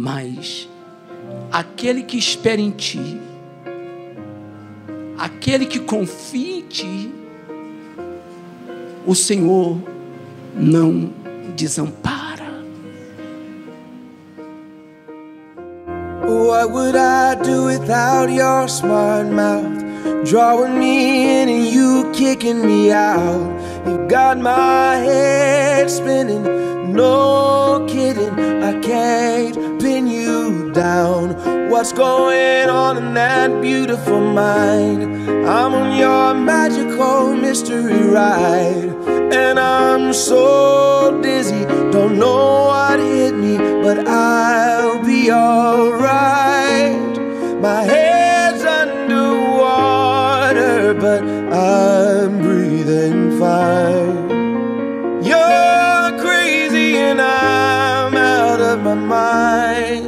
Mas aquele que espera em ti, aquele que confia em ti, o Senhor não desampara. What would I do without your smart mouth? Drawing me in and you kicking me out. You got my head spinning, no kidding. I can't down. What's going on in that beautiful mind? I'm on your magical mystery ride. And I'm so dizzy, don't know what hit me, but I'll be alright. My head's underwater, but I'm breathing fine. You're crazy, and I'm out of my mind.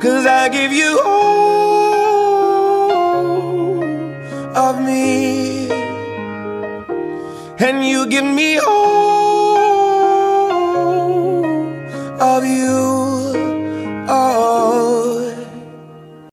Cause I give you all of me. And you give me all